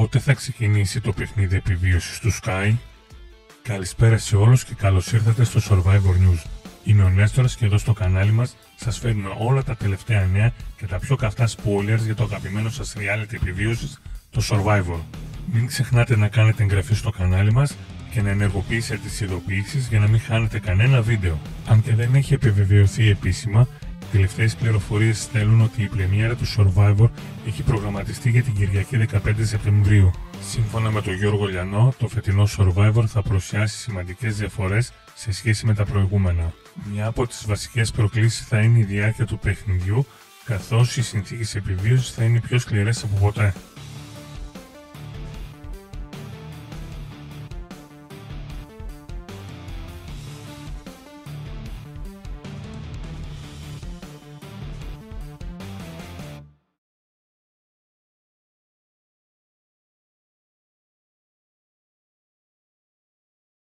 Πότε θα ξεκινήσει το παιχνίδι επιβίωσης του Sky? Καλησπέρα σε όλους και καλώς ήρθατε στο Survivor News. Είμαι ο Νέστορας και εδώ στο κανάλι μας σας φέρνουμε όλα τα τελευταία νέα και τα πιο καυτά spoilers για το αγαπημένο σας reality επιβίωσης, το Survivor. Μην ξεχνάτε να κάνετε εγγραφή στο κανάλι μας και να ενεργοποιήσετε τις ειδοποιήσεις για να μην χάνετε κανένα βίντεο. Αν και δεν έχει επιβεβαιωθεί επίσημα, οι τελευταίες πληροφορίες στέλνουν ότι η πρεμιέρα του Survivor έχει προγραμματιστεί για την Κυριακή 15 Σεπτεμβρίου. Σύμφωνα με τον Γιώργο Λιανό, το φετινό Survivor θα παρουσιάσει σημαντικές διαφορές σε σχέση με τα προηγούμενα. Μια από τις βασικές προκλήσεις θα είναι η διάρκεια του παιχνιδιού, καθώς οι συνθήκες επιβίωσης θα είναι πιο σκληρές από ποτέ.